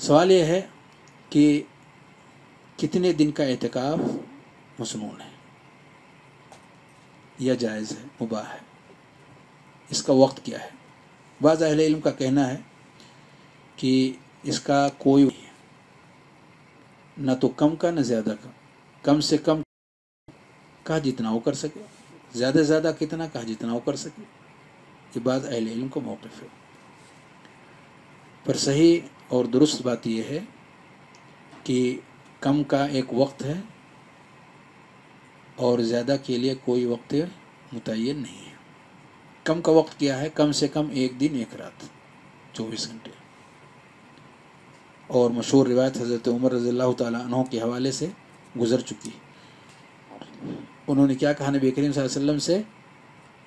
सवाल यह है कि कितने दिन का एहतिकाफ मसनून है? या जायज़ है? मुबाह है? इसका वक्त क्या है? बाज़ अहले इल्म का कहना है कि इसका कोई न तो कम का, ना ज़्यादा का। कम से कम कहा जितना वो कर सके। ज़्यादा से ज़्यादा कितना कहा जितना वो कर सके। ये बात अहले इल्म का मौक़ है। पर सही और दुरुस्त बात यह है कि कम का एक वक्त है और ज़्यादा के लिए कोई वक्त मुतन नहीं है। कम का वक्त क्या है? कम से कम एक दिन, एक रात, चौबीस घंटे। और मशहूर रिवायत हज़रत उमर रज़ी तहों के हवाले से गुज़र चुकी उन्होंने क्या कहा नबी करीम वसल्लम से?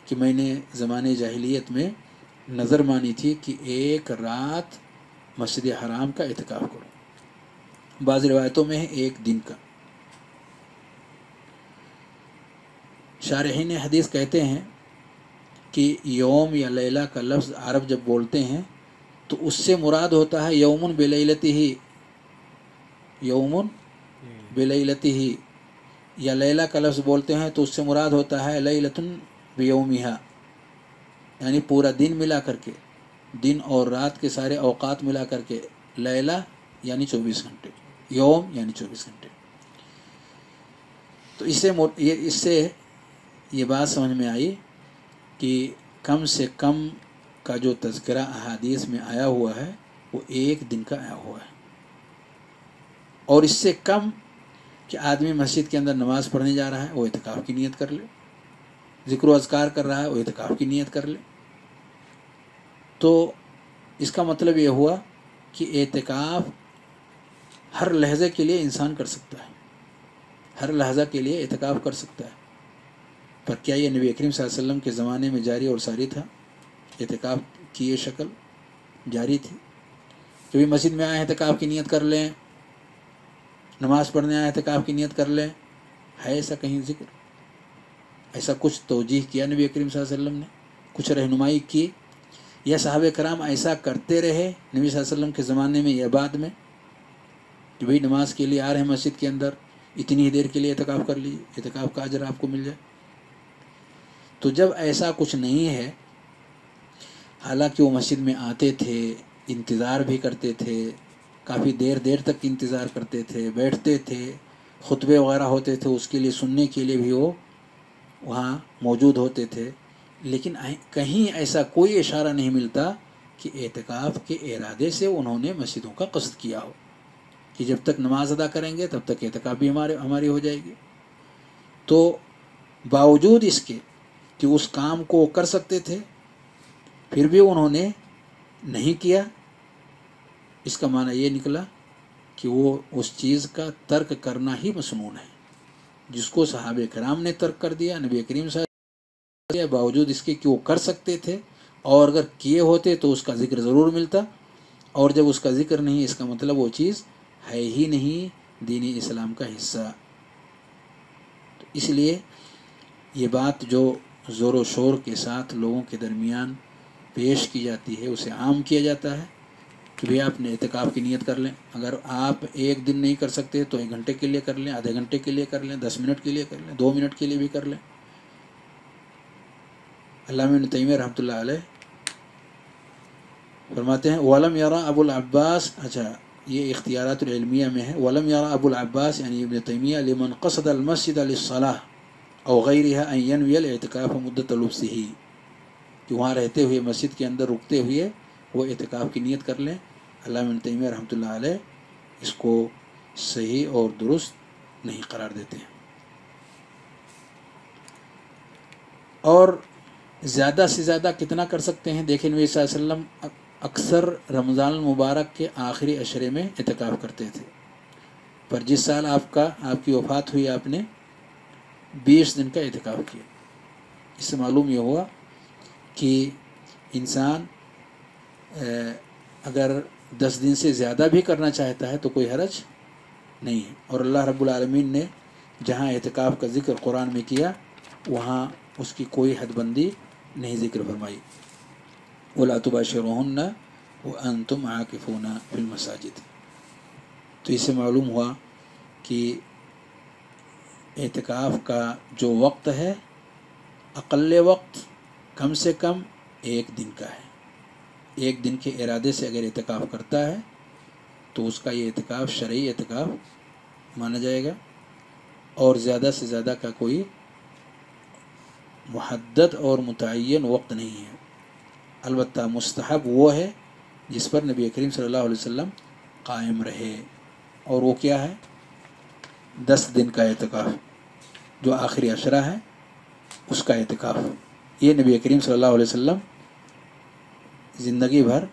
कि मैंने ज़माने जाहिलियत में नज़र मानी थी कि एक रात मस्जिद हराम का एहतिकाफ़ करो। बाज़ रिवायतों में है एक दिन का। शारहीन हदीस कहते हैं कि योम या लैला का लफ्ज़ अरब जब बोलते हैं तो उससे मुराद होता है यौमुन बेलती ही। यौमुन बेलती ही। या लैला का लफ्ज़ बोलते हैं तो उससे मुराद होता है लतन बेयोमिहा। यानी पूरा दिन मिला करके। दिन और रात के सारे अवकात मिला करके लैला यानी चौबीस घंटे, योम यानी चौबीस घंटे। तो इससे ये इससे ये बात समझ में आई कि कम से कम का जो तस्करा अहादीस में आया हुआ है, वो एक दिन का आया हुआ है। और इससे कम कि आदमी मस्जिद के अंदर नमाज़ पढ़ने जा रहा है, वो इतकाफ़ की नीयत कर ले। ज़िक्र अजकार कर रहा है, वो इतकाफ़ की नीयत कर ले। तो इसका मतलब ये हुआ कि एतकाफ़ हर लहजे के लिए इंसान कर सकता है। हर लहजा के लिए एतकाफ़ कर सकता है। पर क्या ये नबी करीम वसल्लम के ज़माने में जारी और सारी था? एहतिकाफ़ की ये शक्ल जारी थी। कभी मस्जिद में आए एहतिकाफ़ की नीयत कर लें। नमाज़ पढ़ने आए एहतिकाफ़ की नीयत कर लें। है ऐसा कहीं ज़िक्र? ऐसा कुछ तोजीह किया नबी करीम वसल्लम ने? कुछ रहनुमाई की? या साहब कराम ऐसा करते रहे, नबी वसल्लम के ज़माने में या बाद में, कि भाई नमाज़ के लिए आ रहे हैं मस्जिद के अंदर, इतनी ही देर के लिए एहतिकाफ़ कर लीजिए एहतिकाफ़ का अजर आपको मिल जाए। तो जब ऐसा कुछ नहीं है, हालाँकि वो मस्जिद में आते थे, इंतज़ार भी करते थे, काफ़ी देर देर तक इंतज़ार करते थे, बैठते थे, खुतबे वगैरह होते थे, उसके लिए, सुनने के लिए भी वो वहाँ मौजूद होते थे। लेकिन कहीं ऐसा कोई इशारा नहीं मिलता कि एहतिकाफ़ के इरादे से उन्होंने मस्जिदों का कस्द किया हो। कि जब तक नमाज़ अदा करेंगे, तब तक एहतिकाफ़ भी हमारे हमारी हो जाएगी। तो बावजूद इसके कि उस काम को कर सकते थे, फिर भी उन्होंने नहीं किया। इसका माना ये निकला कि वो उस चीज़ का तर्क करना ही मसनून है, जिसको सहाब कराम ने तर्क कर दिया नबी करीम साहब बावजूद इसके कि वो कर सकते थे? और अगर किए होते तो उसका ज़िक्र ज़रूर मिलता। और जब उसका ज़िक्र नहीं, इसका मतलब वो चीज़ है ही नहीं, दीनी इस्लाम का हिस्सा। तो इसलिए ये बात जो ज़ोर शोर के साथ लोगों के दरमियान पेश की जाती है, उसे आम किया जाता है। कि भाई आपने एहतिकाफ़ की नीयत कर लें। अगर आप एक दिन नहीं कर सकते तो एक घंटे के लिए कर लें, आधे घंटे के लिए कर लें, दस मिनट के लिए कर लें, दो मिनट के लिए भी कर लें। अल्लाह तैम रहमत फरमाते हैं वलम यारा अबुल अब्बास अच्छा ये इख्तियारतमिया में है वलम यारा अबुल अब्बास यानी इबन तैमिया लिमन कसद मस्जिद सलाह और गैर एतकाफ़ मुद्दत लुब्स ही कि वहाँ रहते हुए मस्जिद के अंदर रुकते हुए वो एतकाफ़ की नीयत कर लें अल्लाह तैमिया रहमत इसको सही और दुरुस्त नहीं करार देते हैं और ज़्यादा से ज़्यादा कितना कर सकते हैं? देखे नबी वसल्लम अक्सर रमज़ान मुबारक के आखिरी अशरे में इतकाफ़ करते थे। पर जिस साल आपका, आपकी वफ़ात हुई, आपने बीस दिन का इतकाफ़ किया। इससे मालूम ये हुआ कि इंसान अगर दस दिन से ज़्यादा भी करना चाहता है तो कोई हरज नहीं है। और अल्लाह रब्बुल आलमीन ने जहाँ एहतिकाफ़ का ज़िक्र कुरान में किया, वहाँ उसकी कोई हदबंदी नहीं ज़िक्र फरमाई। वला तुबाशरहन व अन तुम आकिफ़ूना फिल मसाजिद। तो इससे मालूम हुआ कि एहतिकाफ़ का जो वक्त है अकल वक्त कम से कम एक दिन का है। एक दिन के इरादे से अगर एहतिकाफ़ करता है तो उसका ये एहतिकाफ़ शरय एहतिकाफ़ माना जाएगा। और ज़्यादा से ज़्यादा का कोई मुहद्दद और मुतन वक्त नहीं है अलबत् मुस्तहब वो है जिस पर नबी करीम सल्लल्लाहु अलैहि वसल्लम कायम रहे और वो क्या है दस दिन का एहतिकाफ़ जो आखिरी अशरा है उसका एहतिकाफ़ ये नबी करीम सल्लल्लाहु अलैहि वसल्लम ज़िंदगी भर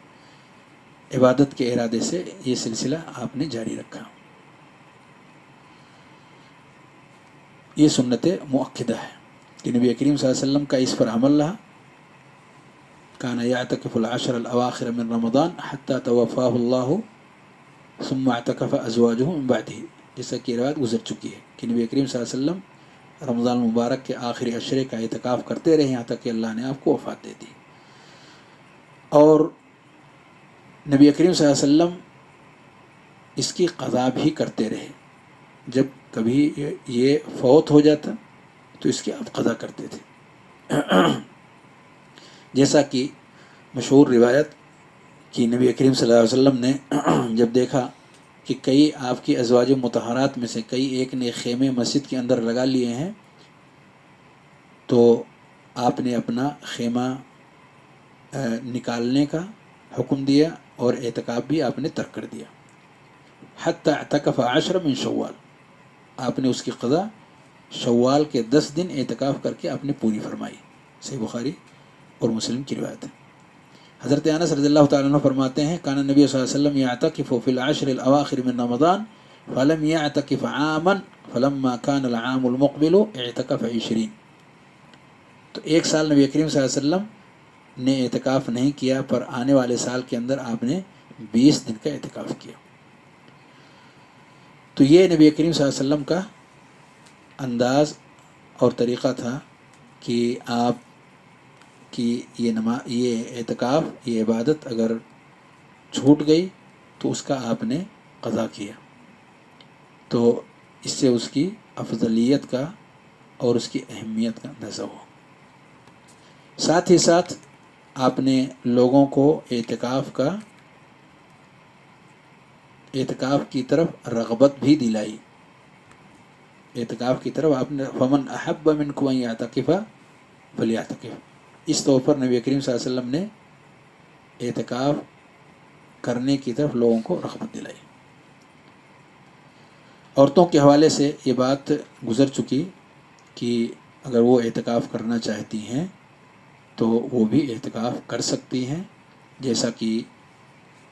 इबादत के इरादे से ये सिलसिला आपने जारी रखा ये सुन्नत मुक्दा है कि नबी करीम वसल्लम का इस पर अमल रहा काना यातकफ़ुलशर अवाखिर मिन रमदान हती तवफ़ाल्लाह सुम्मा अतकफ़ अजवाजु बादी जैसा कि रवायत गुजर चुकी है कि नबी करीम वसल्लम रमज़ान मुबारक के आखिरी अशरे का एहतिकाफ़ करते रहे यहाँ तक कि अल्लाह ने आपको वफ़ात दे दी और नबी करीम वसल्लम इसकी कज़ा भी करते रहे जब कभी ये फौत हो जाता तो इसकी आप कज़ा करते थे। जैसा कि मशहूर रिवायत कि नबी करीम वसल्लम ने जब देखा कि कई आपकी अजवाज मतहरात में से कई एक ने खेमे मस्जिद के अंदर लगा लिए हैं तो आपने अपना खेमा निकालने का हुक्म दिया और एहतिकाफ़ भी आपने तर्क कर दिया। हती तकफ़ आशर मिन शवाल आपने उसकी कज़ा शवाल के दस दिन एहतिकाफ़ करके आपने पूरी फरमाई। सही बुखारी और मुस्लिम की रिवायत है। हज़रत अनस रज़ी तु फरमाते हैं, काना नबी वसल्लम यातकिफ़ फ़िल आशर फ़लम यातकिफ़ आमन, फ़लम्मा कान इशरीन तो एक साल नबी करीम वसल्लम ने एहतिकाफ़ नहीं किया, पर आने वाले साल के अंदर आपने बीस दिन का एहतिकाफ़ किया। तो ये नबी करीम वसल्लम का अंदाज़ और तरीक़ा था कि आप कि ये नमा, ये एहतिकाफ़ ये इबादत अगर छूट गई तो उसका आपने कज़ा किया। तो इससे उसकी अफजलियत का और उसकी अहमियत का अंदाज़ा हो। साथ ही साथ आपने लोगों को एहतिकाफ़ का एहतिकाफ़ की तरफ़ रगबत भी दिलाई। एहतिकाफ़ की तरफ़, आपने फमन अहब मिन कुआ यातकिफ़ा फलियातकिफ़। इस तौर पर नबी करीम वसल्लम ने एहतिकाफ़ करने की तरफ़ लोगों को रगबत दिलाई। औरतों के हवाले से ये बात गुज़र चुकी कि अगर वो एहतिकाफ़ करना चाहती हैं तो वो भी एहतिकाफ़ कर सकती हैं, जैसा कि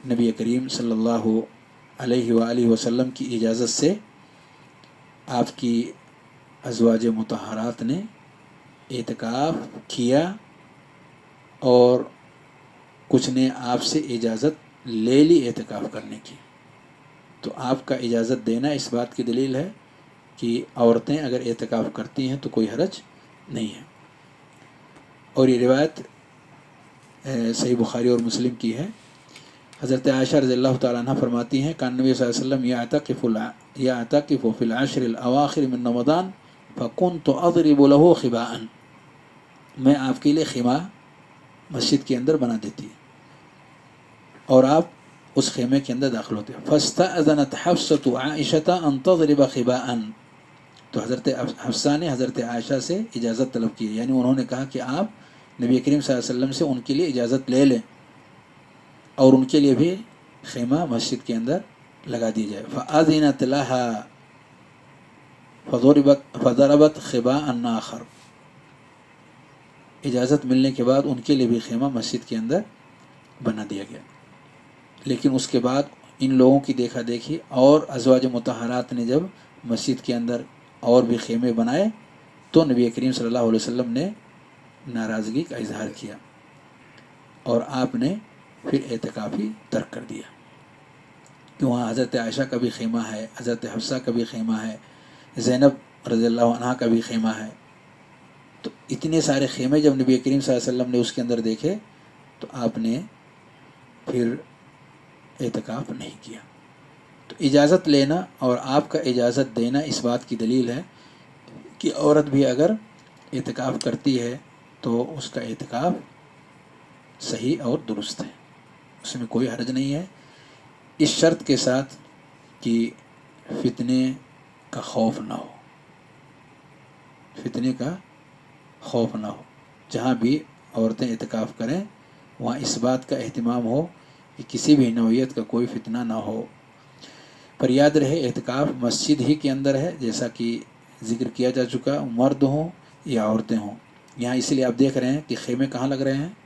नबी करीम सल्लल्लाहु अलैहि वसल्लम की इजाज़त से आपकी अजवाज मतहरात ने एतकाफ़ किया और कुछ ने आपसे इजाज़त ले ली एतकाफ़ करने की। तो आपका इजाज़त देना इस बात की दलील है कि औरतें अगर एतकाफ़ करती हैं तो कोई हरज नहीं है। और ये रिवायत सही बुखारी और मुस्लिम की है। हज़रत आयशा रज़ी अल्लाह फरमाती हैं, कान नबी वसल्लम या या फ़िल आशर अवाखिर मिन रमदान फ़कुन तो अदरिब लहो खिबान मैं आपके लिए खिमा मस्जिद के अंदर बना देती और आप उस खेमे के अंदर दाखिल होते फ़स्ता अजनत हफ्सत आयशता अनतरिब खिबान तो हज़रत हफ्सा ने हज़रत आयशा से इजाज़त तलब की यानी उन्होंने कहा कि आप नबी करीम वसल्लम से उनके लिए इजाज़त ले लें। और उनके लिए भी खेमा मस्जिद के अंदर लगा दी जाए। फ़ादीन तलाहा फजरबत फजरबत खबा अन्नाखर इजाज़त मिलने के बाद उनके लिए भी खेमा मस्जिद के अंदर बना दिया गया। लेकिन उसके बाद इन लोगों की देखा देखी और अजवाज मतहरात ने जब मस्जिद के अंदर और भी खेमे बनाए तो नबी करीम सल्लल्लाहु अलैहि वसल्लम ने नाराज़गी का इजहार किया। और आपने फिर एहतिकाफ़ी तर्क कर दिया। कि वहाँ हज़रत आयशा का भी खेमा है, हज़रत हफ्सा का भी खेमा है, ज़ैनब रज़ी का भी खेमा है। तो इतने सारे खेमे जब नबी करीम वसल्लम ने उसके अंदर देखे तो आपने फिर एहतिकाफ़ नहीं किया। तो इजाज़त लेना और आपका इजाज़त देना इस बात की दलील है कि औरत भी अगर एतकाफ़ करती है तो उसका एतकाफ़ सही और दुरुस्त है। उसमें कोई हर्ज नहीं है। इस शर्त के साथ कि फितने का खौफ ना हो। फितने का खौफ ना हो। जहाँ भी औरतें एतकाफ़ करें, वहाँ इस बात का अहतमाम हो कि किसी भी नौीयत का कोई फितना ना हो। पर याद रहे एहतिकाफ़ मस्जिद ही के अंदर है, जैसा कि ज़िक्र किया जा चुका, मर्द हों या औरतें हों। यहाँ इसलिए आप देख रहे हैं कि खेमे कहाँ लग रहे हैं?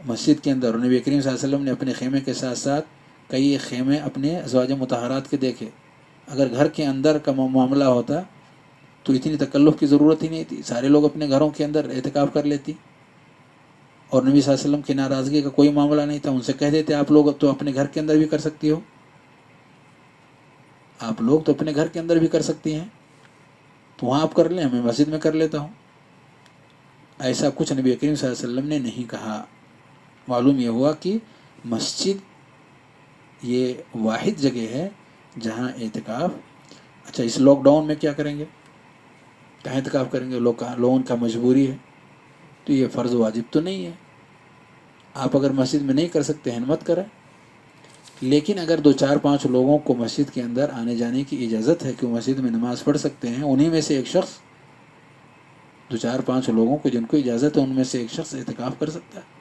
मस्जिद के अंदर। नबी करीम वसल्लम ने अपने खेमे के साथ साथ कई खेमे अपने अजवाज मतहरात के देखे। अगर घर के अंदर का मामला होता तो इतनी तकल्लुफ़ की ज़रूरत ही नहीं थी। सारे लोग अपने घरों के अंदर एहतिकाफ़ कर लेती। और नबी वसल्लम की नाराज़गी का कोई मामला नहीं था। उनसे कह देते, आप लोग तो अपने घर के अंदर भी कर सकती हो। आप लोग तो अपने घर के अंदर भी कर सकती हैं। तो वहाँ आप कर लें, मैं मस्जिद में कर लेता हूँ। ऐसा कुछ नबी करीम वसल्लम ने नहीं कहा। मालूम यह हुआ कि मस्जिद ये वाहिद जगह है जहाँ एहतिकाफ़ अच्छा इस लॉकडाउन में क्या करेंगे? कहाँ एहतिकाफ़ करेंगे? लोग कहाँ, लोगों का मजबूरी है। तो ये फ़र्ज़ वाजिब तो नहीं है। आप अगर मस्जिद में नहीं कर सकते हैं मत करें। लेकिन अगर दो चार पाँच लोगों को मस्जिद के अंदर आने जाने की इजाज़त है कि वो मस्जिद में नमाज़ पढ़ सकते हैं, उन्हीं में से एक शख्स, दो चार पाँच लोगों को जिनको इजाज़त है, उनमें से एक शख्स एहतिकाफ़ कर सकता है।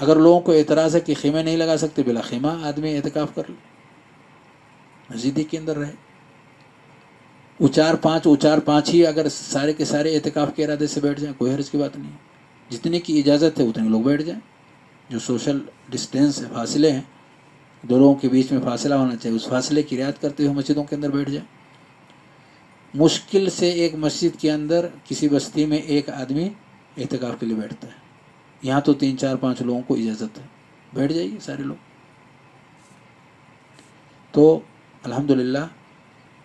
अगर लोगों को एतराज़ है कि खेमे नहीं लगा सकते, बिला खेमा आदमी एहतिकाफ़ कर ले। मस्जिद के अंदर रहे। उचार पाँच उचार पाँच ही अगर सारे के सारे एहतिकाफ़ के इरादे से बैठ जाएँ, कोई हर्ज की बात नहीं जितने की इजाज़त है, उतने लोग बैठ जाएँ। जो सोशल डिस्टेंस है, फासले हैं, दो लोगों के बीच में फासला होना चाहिए, उस फासले की रियायत करते हुए मस्जिदों के अंदर बैठ जाए। मुश्किल से एक मस्जिद के अंदर किसी बस्ती में एक आदमी एहतिकाफ़ के लिए बैठता है। यहाँ तो तीन, चार, पाँच लोगों को इजाज़त है। बैठ जाइए सारे लोग। तो अल्हम्दुलिल्लाह,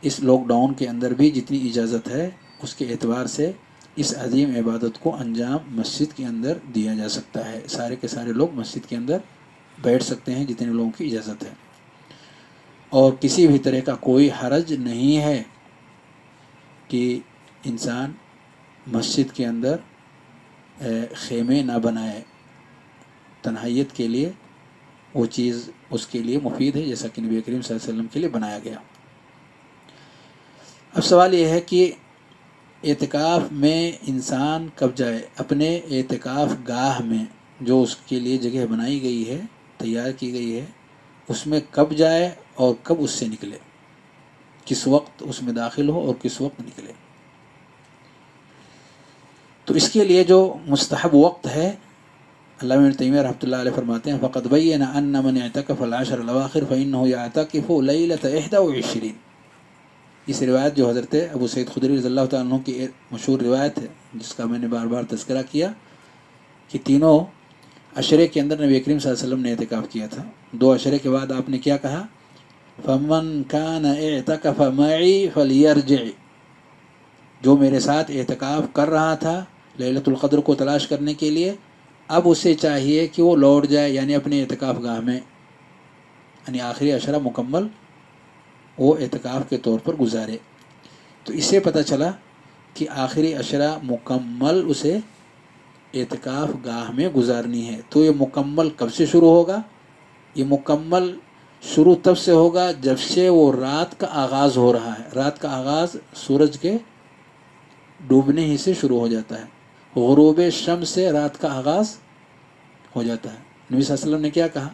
इस लॉकडाउन के अंदर भी जितनी इजाज़त है, उसके एतबार से इस अजीम इबादत को अंजाम मस्जिद के अंदर दिया जा सकता है। सारे के सारे लोग मस्जिद के अंदर बैठ सकते हैं, जितने लोगों की इजाज़त है। और किसी भी तरह का कोई हरज नहीं है कि इंसान मस्जिद के अंदर खेमे ना बनाए। तनहाइयत के लिए वो चीज़ उसके लिए मुफीद है, जैसा कि नबी करीम वसल्लम के लिए बनाया गया। अब सवाल यह है कि एतकाफ़ में इंसान कब जाए? अपने एतकाफ़ गाह में जो उसके लिए जगह बनाई गई है, तैयार की गई है, उसमें कब जाए और कब उससे निकले? किस वक्त उसमें दाखिल हो और किस वक्त निकले? तो इसके लिए जो मुस्तहब वक्त है, अल्लाह तैमिया रहमतुल्लाह फरमाते हैं फ़कत बैन अन मन अतकफ़लाशर लवाखिर फ़ैन हो या अहदा वशरीन इस रिवायत जो हज़रत अबू सैद खुदरी रज़ी तु की मशहूर रिवायत है, जिसका मैंने बार बार तस्करा किया, कि तीनों अशरे के अंदर नबी करीम वसल्लम ने एहतिकाफ़ किया था। दो अशरे के बाद आपने क्या कहा? फ़मन कान एतकफ़ मई फलियरज जो मेरे साथ एहतिकाफ़ कर रहा था ललतुल्क़द्र को तलाश करने के लिए, अब उसे चाहिए कि वो लौट जाए, यानी अपने एहतिकाफ़ गाह में। यानी आखिरी अशरा मुकम्मल वो एहतिकाफ़ के तौर पर गुजारे। तो इससे पता चला कि आखिरी अशरा मुकम्मल उसे एतकाफ़ गाह में गुजारनी है। तो ये मुकम्मल कब से शुरू होगा? ये मुकम्मल शुरू तब से होगा जब से वो रात का आगाज़ हो रहा है। रात का आगाज़ सूरज के डूबने ही से शुरू हो जाता है। गरूब शम से रात का आगाज़ हो जाता है। नबी वसल्लम ने क्या कहा?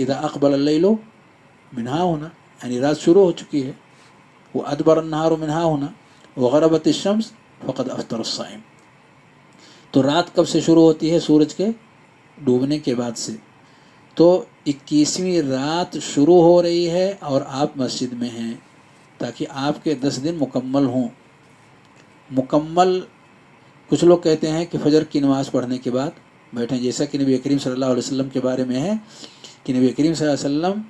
इदा अकबल लो मिनहा होना, यानी रात शुरू हो चुकी है। वो अदबर नहार मिनहा होना, व गरबत शम्स फ़कत अफ्तर साइम तो रात कब से शुरू होती है सूरज के? डूबने के बाद से। तो इक्कीसवीं रात शुरू हो रही है और आप मस्जिद में हैं, ताकि आपके दस दिन मुकम्मल हों। मुकम्मल कुछ लोग कहते हैं कि फजर की नमाज़ पढ़ने के बाद बैठें जैसा कि नबी करीम सल्लल्लाहु अलैहि वसल्लम के बारे में है कि नबी करीम सल्लल्लाहु अलैहि वसल्लम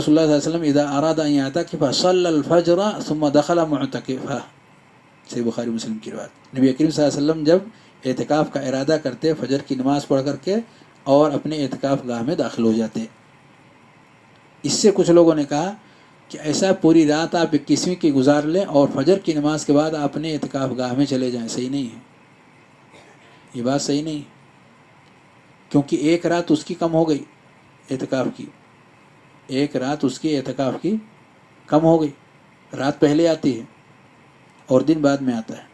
सल्लल्लाहु अलैहि वसल्लम इदा अरादा अन यातकिफ़ सल्लल फजर सुम्मा दखला मुअतकिफ़ा सही बुखारी मुस्लिम की बात नबी करीम वसल्लम जब एहतिकाफ़ का इरादा करते, फजर की नमाज़ पढ़ करके और अपने एहतिकाफ़ गाह में दाखिल हो जाते। इससे कुछ लोगों ने कहा कि ऐसा पूरी रात आप इक्कीसवीं की गुजार लें और फजर की नमाज़ के बाद अपने इतकाफ़ गाह में चले जाएँ। सही नहीं है। ये बात सही नहीं। क्योंकि एक रात उसकी कम हो गई एतकाफ़ की। एक रात उसकी एतकाफ़ की कम हो गई। रात पहले आती है और दिन बाद में आता है।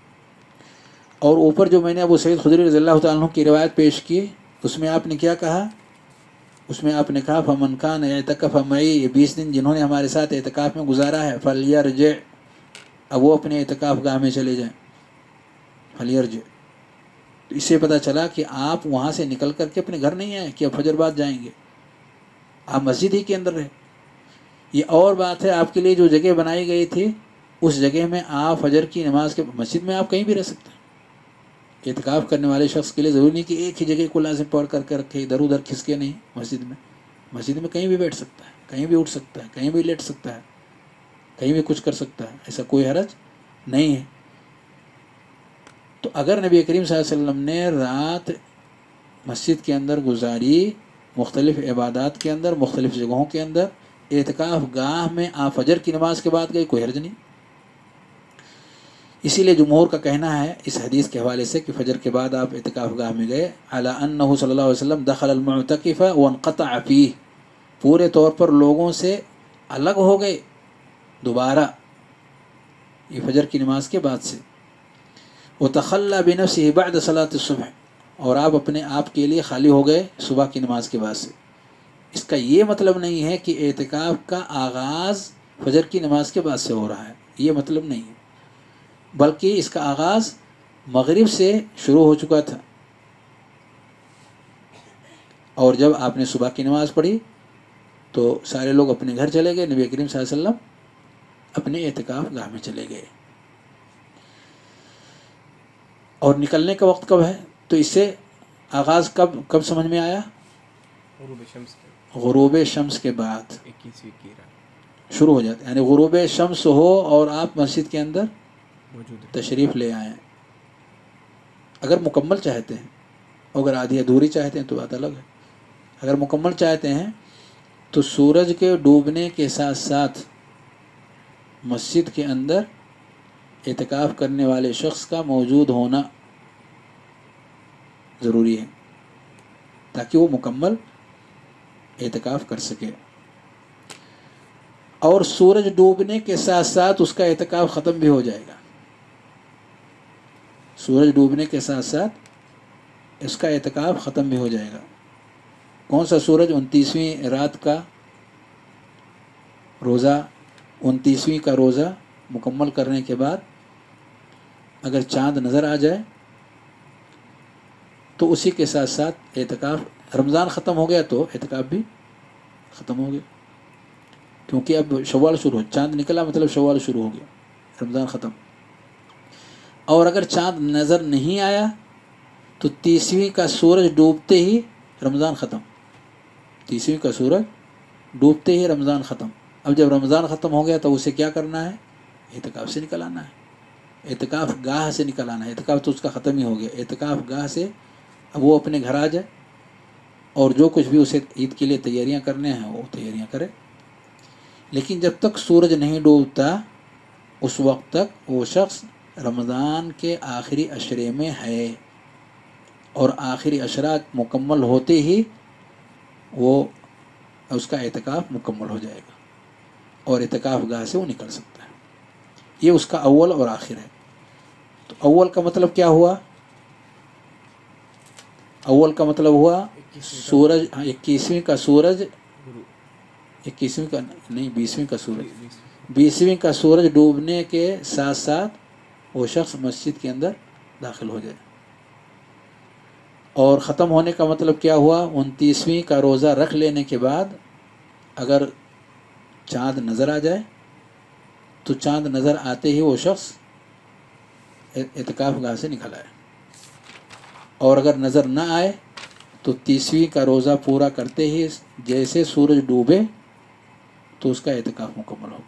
और ऊपर जो मैंने अबू सईद खुदरी रज़ी तु की रिवायत पेश की, उसमें आपने क्या कहा? उसमें आपने कहा, फमन खान एतकफ़ मई बीस दिन जिन्होंने हमारे साथ एतकाफ़ में गुजारा है फलियर जे अब वो अपने एतकाफ़ गाह में चले जाएँ। फलियर जे तो इससे पता चला कि आप वहाँ से निकल करके अपने घर नहीं आए, कि अब फजर बाद जाएँगे। आप मस्जिद ही के अंदर रहे। ये और बात है, आपके लिए जो जगह बनाई गई थी, उस जगह में आप फजर की नमाज़ के मस्जिद में आप कहीं भी रह सकते हैं। एहतिकाफ़ करने वाले शख्स के लिए ज़रूरी नहीं कि एक ही जगह को लाजिम पढ़ करके रखे, इधर उधर खिसके नहीं, मस्जिद में। मस्जिद में कहीं भी बैठ सकता है, कहीं भी उठ सकता है, कहीं भी लेट सकता है, कहीं भी कुछ कर सकता है, ऐसा कोई हरज नहीं है। तो अगर नबी करीम वसल्लम ने रात मस्जिद के अंदर गुजारी, मुख्तलिफ़ इबादत के अंदर, मुख्तलिफ़ जगहों के अंदर एहतिकाफ़ गाह में आप फजर की नमाज़ के बाद गई कोई हर्ज नहीं। इसीलिए जमहूर का कहना है इस हदीस के हवाले से कि फजर के बाद आप इतकाफ़ गाह में गए, अला सल्लल्लाहु अलैहि वसल्लम दखल वनक़ता फ़ी पूरे तौर पर लोगों से अलग हो गए दोबारा, ये फजर की नमाज़ के बाद से। वो तखल्ला बिनफ़ बाद सलात सुबह, और आप अपने आप के लिए खाली हो गए सुबह की नमाज़ के बाद से। इसका ये मतलब नहीं है कि एहतिकाफ़ का आगाज़ फजर की नमाज़ के बाद से हो रहा है, ये मतलब नहीं है। बल्कि इसका आगाज़ मगरिब से शुरू हो चुका था। और जब आपने सुबह की नमाज़ पढ़ी तो सारे लोग अपने घर चले गए नबी करीम वसल्लम अपने एहतिकाफ़ गाह में चले गए। और निकलने का वक्त कब है? तो इससे आगाज़ कब कब समझ में आया? गुरूब शम्स के बाद। शुरू हो जाते यानी गुरूब शम्स हो और आप मस्जिद के अंदर तशरीफ़ ले आए। अगर मुकम्मल चाहते हैं, अगर आधी अधूरी चाहते हैं तो बात अलग है। अगर मुकम्मल चाहते हैं तो सूरज के डूबने के साथ साथ मस्जिद के अंदर एतकाफ़ करने वाले शख्स का मौजूद होना ज़रूरी है, ताकि वो मुकम्मल एतकाफ़ कर सके। और सूरज डूबने के साथ साथ उसका एतकाफ़ ख़त्म भी हो जाएगा। सूरज डूबने के साथ साथ इसका एतकाफ़ ख़त्म भी हो जाएगा। कौन सा सूरज उनतीसवीं रात का रोज़ा, उनतीसवीं का रोज़ा मुकम्मल करने के बाद अगर चाँद नज़र आ जाए तो उसी के साथ साथ एतकाफ़ रमज़ान ख़त्म हो गया तो एतकाफ़ भी ख़त्म हो गया। क्योंकि अब शवाल शुरू हो, चाँद निकला मतलब शवाल शुरू हो गया, रमज़ान ख़त्म। और अगर चाँद नज़र नहीं आया तो तीसवीं का सूरज डूबते ही रमज़ान ख़त्म। तीसवीं का सूरज डूबते ही रमज़ान ख़त्म। अब जब रमज़ान ख़त्म हो गया तो उसे क्या करना है? एहतिकाफ़ से निकल आना है। एहतिकाफ़ गाह से निकल आना है। एहतिकाफ़ तो उसका ख़त्म ही हो गया। एहतिकाफ़ गाह से अब वो अपने घर आ जाए और जो कुछ भी उसे ईद के लिए तैयारियाँ करने हैं, वो तैयारियाँ करे। लेकिन जब तक सूरज नहीं डूबता, उस वक्त तक वो शख्स रमज़ान के आखिरी अशरे में है और आखिरी अशरा मुकम्मल होते ही वो, उसका एतकाफ़ मुकम्मल हो जाएगा और एतकाफ़ गाह से वो निकल सकता है। ये उसका अव्वल और आखिर है। तो अव्वल का मतलब क्या हुआ? अव्वल का मतलब हुआ सूरज हाँ इक्कीसवीं का सूरज, इक्कीसवीं का, नहीं, बीसवीं का सूरज। बीसवीं का सूरज डूबने के साथ साथ वो शख्स मस्जिद के अंदर दाखिल हो जाए। और ख़त्म होने का मतलब क्या हुआ? उनतीसवीं का रोज़ा रख लेने के बाद अगर चाँद नज़र आ जाए तो चाँद नज़र आते ही वो शख्स एतकाफ़ गाह से निकल आए। और अगर नज़र ना आए तो तीसवीं का रोज़ा पूरा करते ही जैसे सूरज डूबे तो उसका एतकाफ़ मुकम्मल हो गया।